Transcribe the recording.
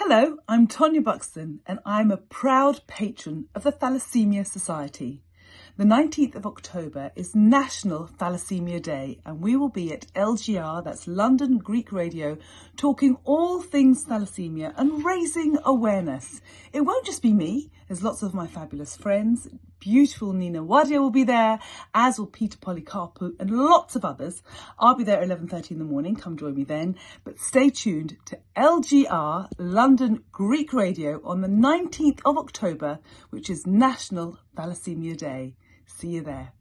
Hello, I'm Tonia Buxton and I'm a proud patron of the Thalassemia Society. The 19th of October is National Thalassemia Day and we will be at LGR, that's London Greek Radio, talking all things thalassemia and raising awareness. It won't just be me, there's lots of my fabulous friends. Beautiful Nina Wadia will be there, as will Peter Polycarpou and lots of others. I'll be there at 11.30 in the morning, come join me then. But stay tuned to LGR, London Greek Radio, on the 19th of October, which is National Thalassemia Day. See you there.